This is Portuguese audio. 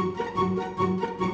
Música